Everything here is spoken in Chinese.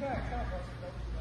看，看好。